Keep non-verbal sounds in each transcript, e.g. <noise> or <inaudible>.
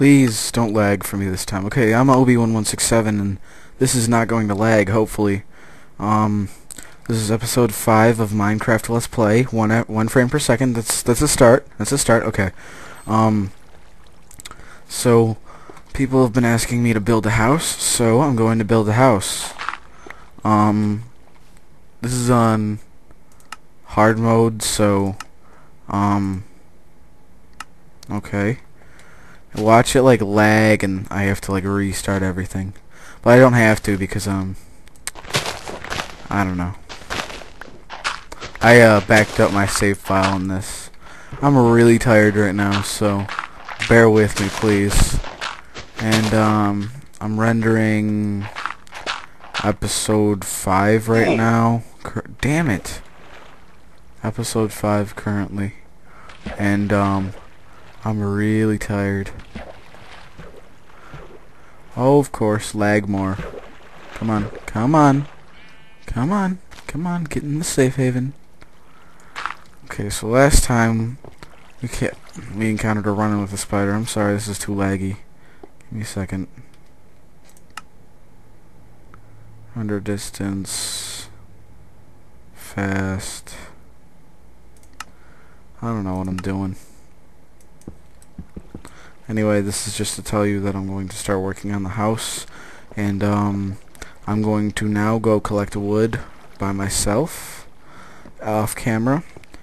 Please don't lag for me this time. Okay, I'm Obi1167 and this is not going to lag, hopefully. Um, this is episode 5 of Minecraft Let's Play. One at one frame per second. That's that's a start. That's a start. Okay. Um so people have been asking me to build a house, so I'm going to build a house. Um this is on hard mode, so um okay. Watch it like lag and I have to like restart everything. But I don't have to because um I don't know. I uh backed up my save file on this. I'm really tired right now, so bear with me please. And um I'm rendering episode 5 right now. Cur damn it. Episode 5 currently. And um I'm really tired. Oh, of course, lag more. Come on, come on, come on, come on, get in the safe haven. Okay, so last time we can't, we encountered a run-in with a spider. I'm sorry, this is too laggy. Give me a second. Under distance, fast. I don't know what I'm doing. Anyway, this is just to tell you that I'm going to start working on the house. And um, I'm going to now go collect wood by myself off camera.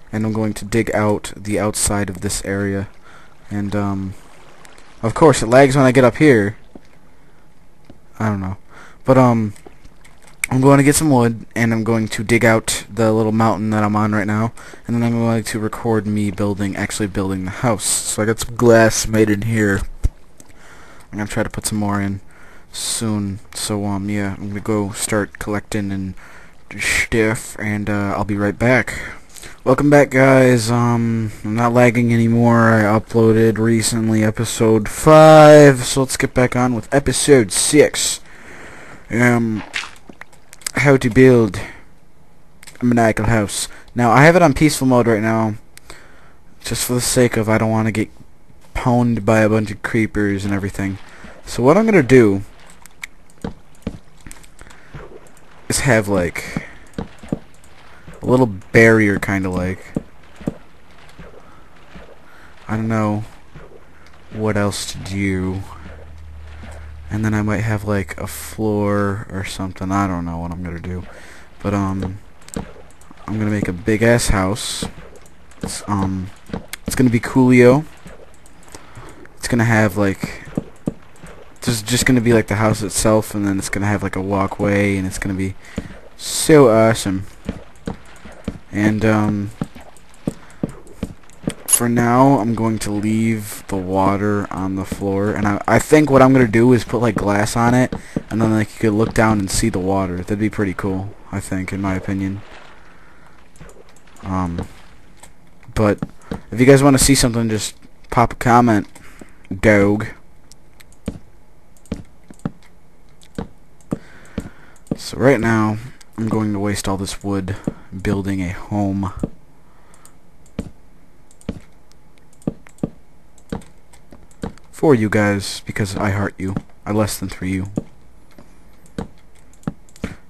And I'm going to dig out the outside of this area. And um, of course it lags when I get up here. I don't know. But um, I'm going to get some wood, and I'm going to dig out the little mountain that I'm on right now, and then I'm going to record me building, actually building the house. So I got some glass made in here. I'm going to try to put some more in soon. So, um, yeah, I'm going to go start collecting and stuff, and uh, I'll be right back. Welcome back, guys. Um, I'm not lagging anymore. I uploaded recently episode 5, so let's get back on with episode 6. Um, how to build a maniacal house. Now, I have it on peaceful mode right now, just for the sake of I don't want to get pwned by a bunch of creepers and everything. So what I'm going to do is have, like, a little barrier, kind of like. I don't know what else to do and then I might have like a floor or something. I don't know what I'm gonna do, but um, I'm gonna make a big ass house. It's um, it's gonna be Coolio. It's gonna have like, just just gonna be like the house itself, and then it's gonna have like a walkway, and it's gonna be so awesome. And um, for now, I'm going to leave the water on the floor, and I, I think what I'm going to do is put, like, glass on it, and then, like, you could look down and see the water. That'd be pretty cool, I think, in my opinion. Um, but, if you guys want to see something, just pop a comment, dog. So right now, I'm going to waste all this wood building a home. For you guys because I heart you. I less than for you.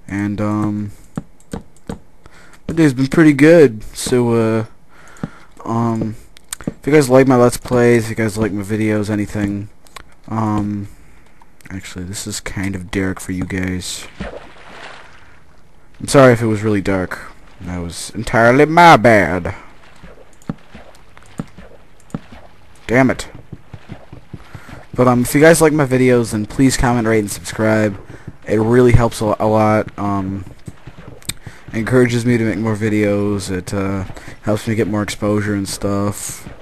And um the day's been pretty good. So uh um if you guys like my let's plays, if you guys like my videos, anything, um actually this is kind of dark for you guys. I'm sorry if it was really dark. That was entirely my bad. Damn it. But um, if you guys like my videos, then please comment, rate, and subscribe. It really helps a, lot. Um, encourages me to make more videos. It uh, helps me get more exposure and stuff.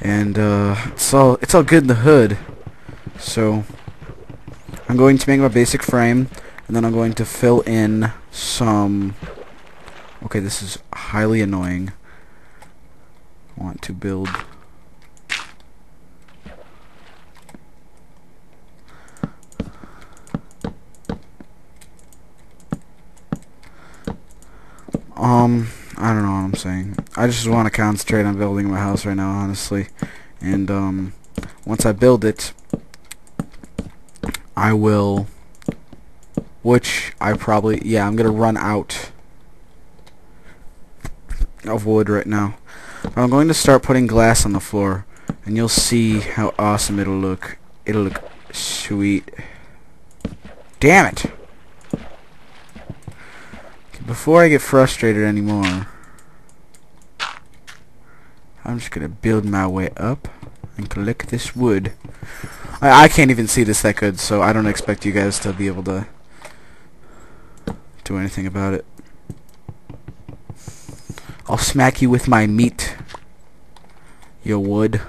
And uh, it's all it's all good in the hood. So I'm going to make my basic frame, and then I'm going to fill in some. Okay, this is highly annoying. I want to build Um, I don't know what I'm saying. I just want to concentrate on building my house right now, honestly. And, um, once I build it, I will which I probably yeah I'm gonna run out of wood right now I'm going to start putting glass on the floor and you'll see how awesome it'll look it'll look sweet damn it before I get frustrated anymore I'm just gonna build my way up and collect this wood I, I can't even see this that good so I don't expect you guys to be able to do anything about it. I'll smack you with my meat. You would.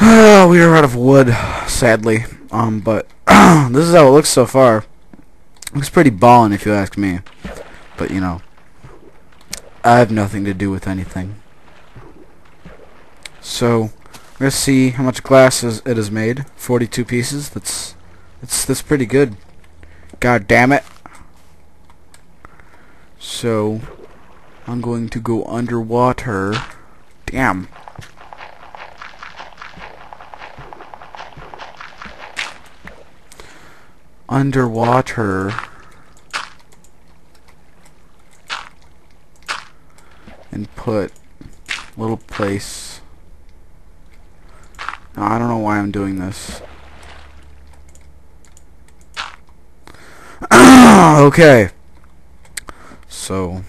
<sighs> we are out of wood, sadly. Um, but <clears throat> this is how it looks so far. Looks pretty ballin' if you ask me. But you know, I have nothing to do with anything. So Let's see how much glass is, it has made. 42 pieces. That's that's that's pretty good. God damn it. So I'm going to go underwater. Damn. Underwater. And put little place no, I don't know why I'm doing this. <clears throat> okay. So,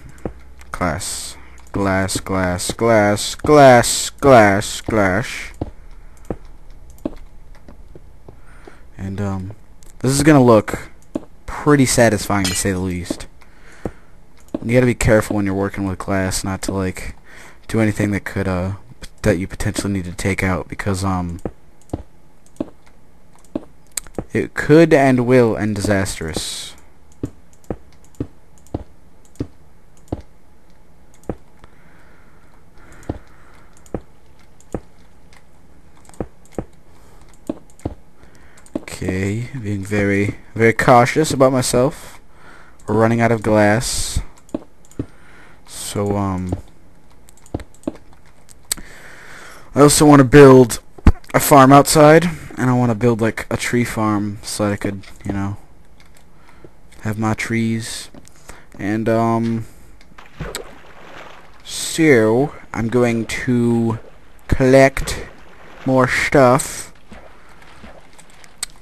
glass, glass, glass, glass, glass, glass, glass. And, um, this is gonna look pretty satisfying to say the least. You gotta be careful when you're working with glass not to, like, do anything that could, uh, that you potentially need to take out because um it could and will end disastrous. Okay, being very, very cautious about myself. We're running out of glass. So, um... I also want to build a farm outside, and I want to build like a tree farm so that I could, you know, have my trees. And, um, so, I'm going to collect more stuff.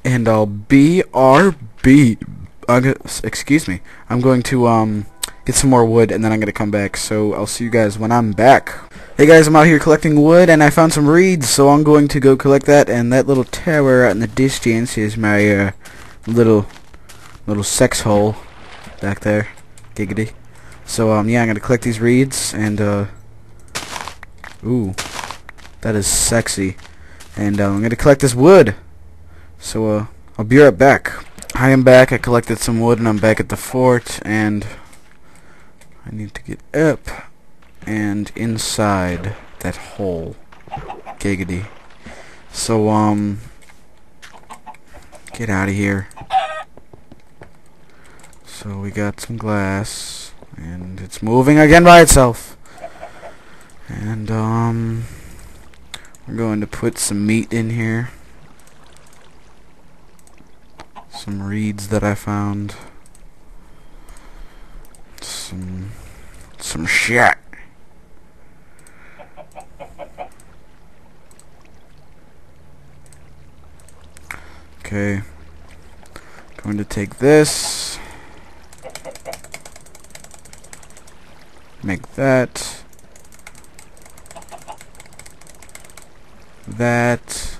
And I'll BRB. Excuse me. I'm going to, um, get some more wood, and then I'm going to come back. So, I'll see you guys when I'm back. Hey guys, I'm out here collecting wood, and I found some reeds, so I'm going to go collect that, and that little tower out in the distance is my, uh, little, little sex hole back there. Giggity. So, um, yeah, I'm gonna collect these reeds, and, uh, ooh, that is sexy. And, uh, I'm gonna collect this wood. So, uh, I'll be right back. I am back, I collected some wood, and I'm back at the fort, and I need to get up and inside that hole. Giggity. So, um, get out of here. So we got some glass, and it's moving again by itself. And, um, we're going to put some meat in here. Some reeds that I found. Some, some shit. Okay. Going to take this. Make that. That.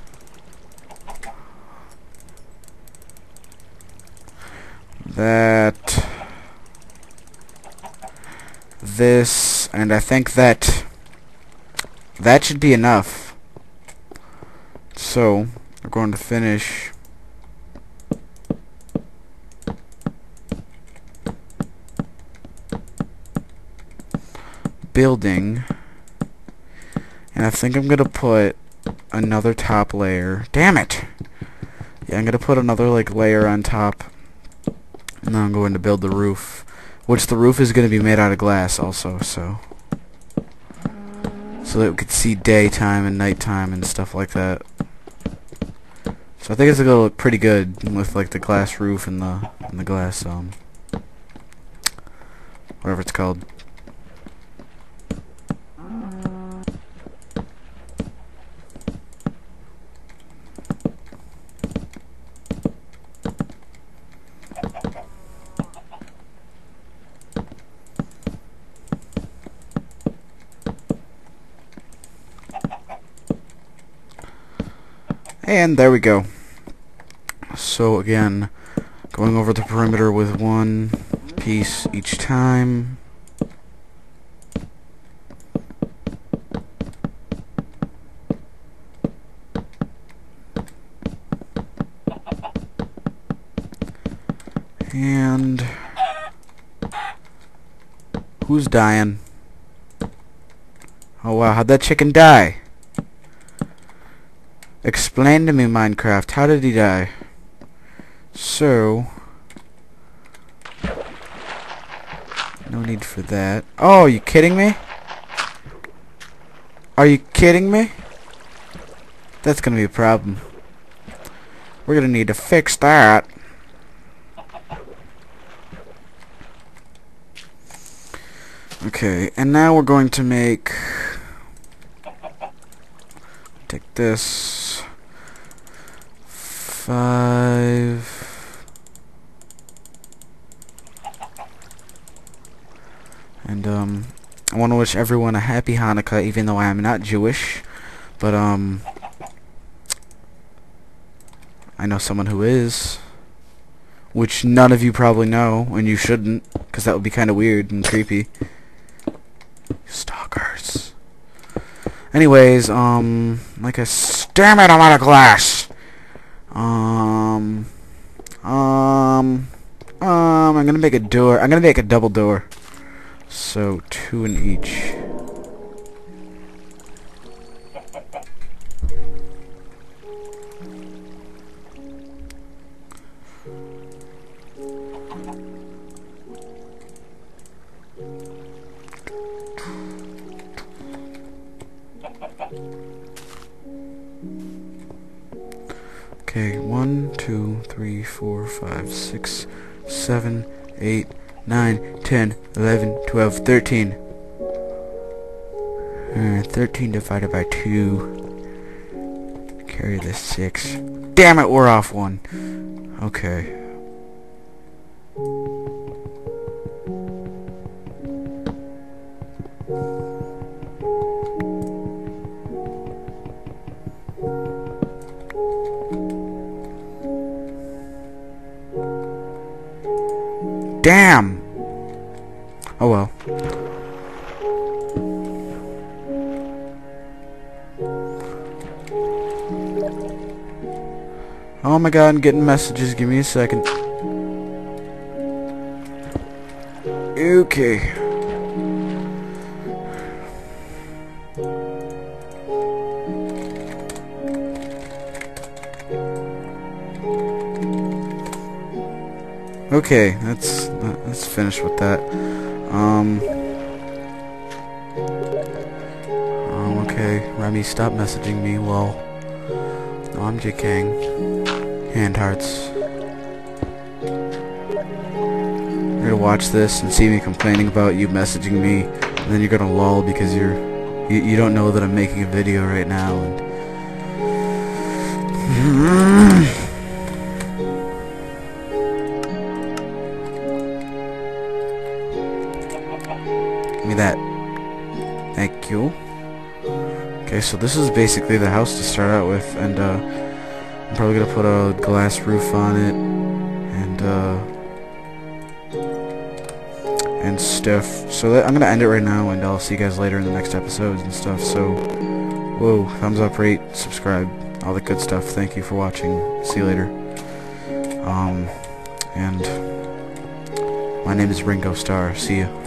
That. This. And I think that that should be enough. So, we're going to finish building. And I think I'm going to put another top layer. Damn it! Yeah, I'm going to put another like layer on top. And then I'm going to build the roof. Which the roof is going to be made out of glass also, so... so that we could see daytime and nighttime and stuff like that. So I think it's gonna look pretty good with like the glass roof and the and the glass um whatever it's called. And there we go. So again, going over the perimeter with one piece each time. And who's dying? Oh wow, how'd that chicken die? Explain to me, Minecraft. How did he die? So... No need for that. Oh, you kidding me? Are you kidding me? That's gonna be a problem. We're gonna need to fix that. Okay, and now we're going to make... Take this five. And, um, I want to wish everyone a happy Hanukkah, even though I am not Jewish. But, um, I know someone who is. Which none of you probably know, and you shouldn't, because that would be kind of weird and creepy. Stalkers. Anyways, um, like a... Damn it, I'm out of glass! Um, um, um, I'm gonna make a door. I'm gonna make a double door. So, two in each. Okay, one, two, three, four, five, six, seven, eight, nine, ten, eleven, twelve, thirteen. Uh, 13 divided by 2. Carry the 6. Damn it, we're off one. Okay. Oh my god, I'm getting messages. Give me a second. Okay. Okay, let's let's finish with that. Um. Um. Okay, Remy, stop messaging me. Lol. I'm JKing. Hand hearts. You're gonna watch this and see me complaining about you messaging me, and then you're gonna lull because you're you, you don't know that I'm making a video right now. And Okay, so this is basically the house to start out with, and uh, I'm probably gonna put a glass roof on it, and uh, and stuff. So that, I'm gonna end it right now, and I'll see you guys later in the next episodes and stuff. So, whoa, thumbs up, rate, subscribe, all the good stuff. Thank you for watching. See you later. Um, and my name is Ringo Starr. See ya.